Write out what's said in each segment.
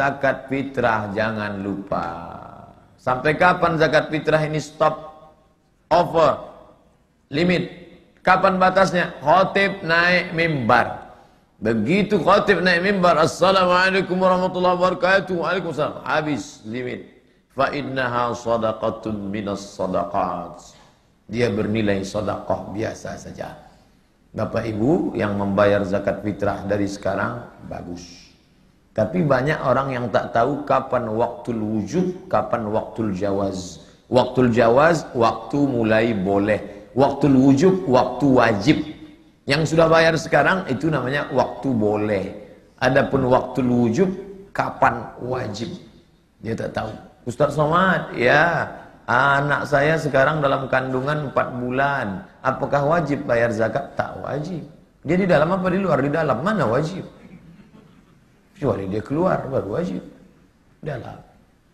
zakat fitrah jangan lupa. Sampai kapan zakat fitrah ini stop? Over. Limit. Kapan batasnya? Khotib naik mimbar. Begitu khotib naik mimbar, Assalamualaikum warahmatullahi wabarakatuh. Waalaikumsalam. Habis limit. Fa innaha sadaqatun minas sadaqat. Dia bernilai sedekah biasa saja. Bapak Ibu yang membayar zakat fitrah dari sekarang bagus. Tapi banyak orang yang tak tahu kapan waktu wujud, kapan waktu jawaz. Waktu jawaz, waktu mulai boleh. Waktu wujud, waktu wajib. Yang sudah bayar sekarang itu namanya waktu boleh. Adapun waktu wujud, kapan wajib. Dia tak tahu. Ustaz Somad, ya anak saya sekarang dalam kandungan 4 bulan. Apakah wajib bayar zakat? Tak wajib. Dia di dalam apa di luar? Di dalam. Mana wajib? Kecuali dia keluar baru wajib. Dalam.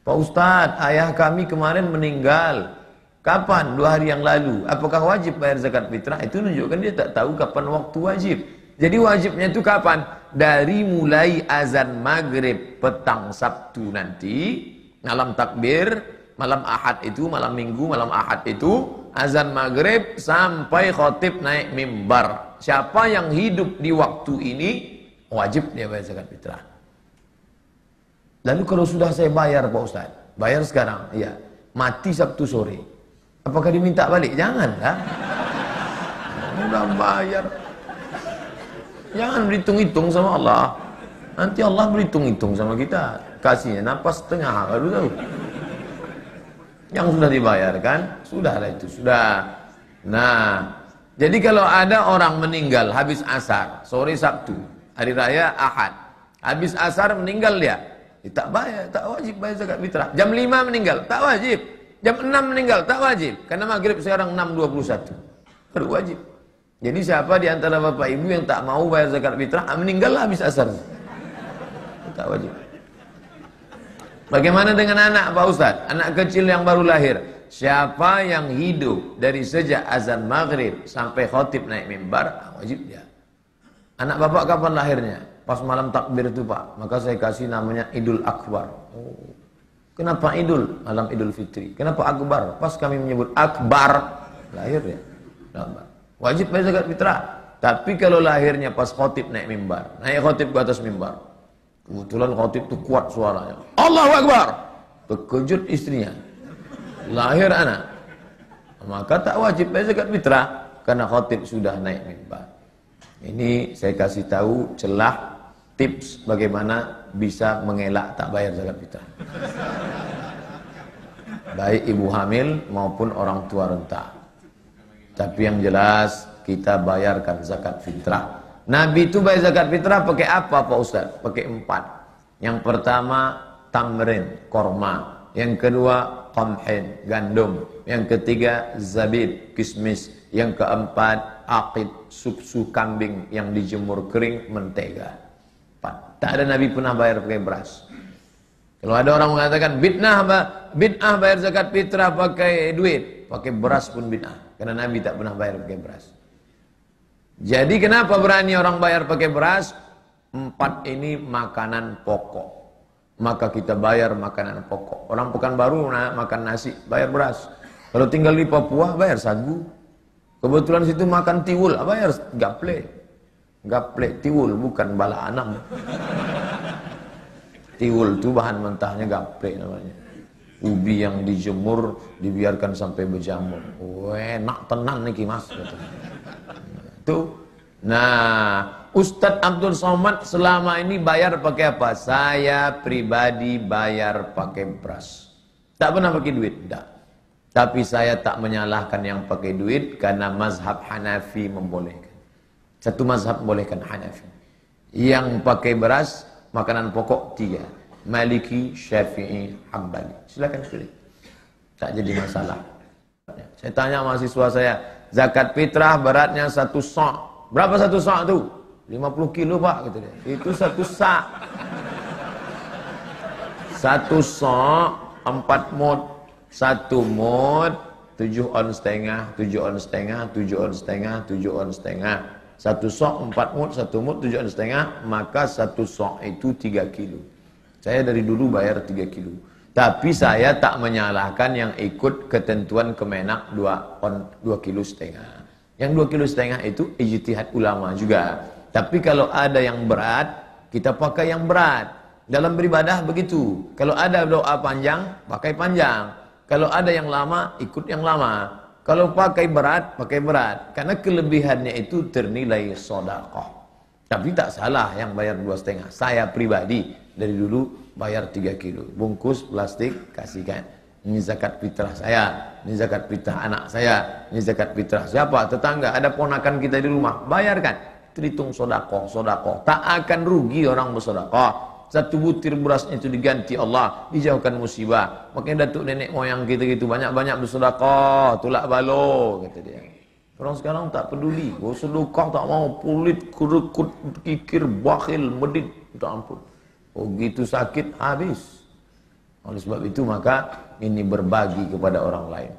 Pak Ustaz, ayah kami kemarin meninggal. Kapan? Dua hari yang lalu. Apakah wajib bayar zakat fitrah? Itu menunjukkan dia tak tahu kapan waktu wajib. Jadi wajibnya itu kapan? Dari mulai azan maghrib petang Sabtu nanti, malam takbir, malam ahad itu, malam minggu, malam ahad itu, azan maghrib sampai khotib naik mimbar. Siapa yang hidup di waktu ini, wajib dia bayar zakat fitrah. Lalu kalau sudah saya bayar Pak Ustaz, bayar sekarang, iya. Mati Sabtu sore. Apakah diminta balik? Jangan lah. Sudah bayar. Jangan berhitung-hitung sama Allah. Nanti Allah berhitung-hitung sama kita. Kasihnya napas setengah, baru tahu. Yang sudah dibayarkan, sudahlah itu, sudah. Nah, jadi kalau ada orang meninggal habis asar, sore Sabtu, hari raya Ahad, habis asar meninggal dia, tak bayar, tak wajib bayar zakat fitrah. Jam 5 meninggal, tak wajib. Jam 6 meninggal, tak wajib. Karena maghrib sekarang 6.21. Baru wajib. Jadi siapa di antara bapak ibu yang tak mau bayar zakat fitrah, ah, meninggallah habis asar. Tak wajib. Bagaimana dengan anak Pak Ustaz? Anak kecil yang baru lahir. Siapa yang hidup dari sejak azan maghrib sampai khotib naik mimbar, ah, wajib dia. Anak bapak kapan lahirnya? Pas malam takbir itu Pak, maka saya kasih namanya Idul Akbar. Oh. Kenapa Idul? Malam Idul Fitri. Kenapa Akbar? Pas kami menyebut Akbar, lahir ya. Akbar. Wajib bayar zakat fitrah. Tapi kalau lahirnya pas khotib naik mimbar, naik khotib ke atas mimbar. Kebetulan khotib itu kuat suaranya. Allahu Akbar. Terkejut istrinya. Lahir anak. Maka tak wajib bayar zakat fitrah karena khotib sudah naik mimbar. Ini saya kasih tahu celah tips bagaimana bisa mengelak tak bayar zakat fitrah. Baik ibu hamil maupun orang tua renta. Tapi yang jelas kita bayarkan zakat fitrah. Nabi itu bayar zakat fitrah pakai apa Pak Ustaz? Pakai empat. Yang pertama tamrin, korma. Yang kedua qamhin, gandum. Yang ketiga zabib, kismis. Yang keempat akid, susu kambing yang dijemur kering, mentega. Tak ada Nabi pernah bayar pakai beras. Kalau ada orang mengatakan bid'ah bid'ah bayar zakat fitrah pakai duit, pakai beras pun bid'ah. Karena Nabi tak pernah bayar pakai beras. Jadi kenapa berani orang bayar pakai beras? Empat ini makanan pokok. Maka kita bayar makanan pokok. Orang baru makan nasi, bayar beras. Kalau tinggal di Papua, bayar sagu. Kebetulan situ makan tiwul, bayar gaple. Gaplek tiwul bukan bala anam. Tiwul itu bahan mentahnya gaplek namanya. Ubi yang dijemur dibiarkan sampai berjamur. Oh, enak tenan nih mas. Itu. Nah, Ustadz Abdul Somad selama ini bayar pakai apa? Saya pribadi bayar pakai beras. Tak pernah pakai duit, tidak. Tapi saya tak menyalahkan yang pakai duit karena mazhab Hanafi membolehkan. Satu mazhab bolehkan Hanafi. Yang pakai beras, makanan pokok tiga. Maliki, Syafi'i, Hambali. Silakan pilih. Tak jadi masalah. Saya tanya mahasiswa saya, zakat fitrah beratnya satu sok. Berapa satu sok itu? 50 kilo pak, gitu dia. Itu satu sak. Satu sok, empat mod. Satu mod, tujuh on setengah, tujuh on setengah, tujuh on setengah, tujuh on setengah. Satu sok empat mut, satu mut tujuh setengah, maka satu sok itu tiga kilo. Saya dari dulu bayar 3 kilo. Tapi saya tak menyalahkan yang ikut ketentuan Kemenak 2 on 2 kilo setengah. Yang 2 kilo setengah itu ijtihad ulama juga. Tapi kalau ada yang berat, kita pakai yang berat. Dalam beribadah begitu. Kalau ada doa panjang, pakai panjang. Kalau ada yang lama, ikut yang lama. Kalau pakai berat, pakai berat. Karena kelebihannya itu ternilai sodakoh. Tapi tak salah yang bayar dua setengah. Saya pribadi dari dulu bayar 3 kilo. Bungkus plastik kasihkan. Ini zakat fitrah saya, ini zakat fitrah anak saya, ini zakat fitrah siapa? Tetangga, ada ponakan kita di rumah, bayarkan. Terhitung sodako, sodako. Tak akan rugi orang bersodako. Satu butir berasnya itu diganti Allah, dijauhkan musibah. Makanya datuk nenek moyang kita gitu banyak-banyak bersodako, tulak balo, kata dia. Orang sekarang tak peduli, oh sedekah tak mau, pulit, kerekut, kikir, bakhil, medit, tak ampun. Oh gitu sakit habis. Oleh sebab itu maka ini berbagi kepada orang lain.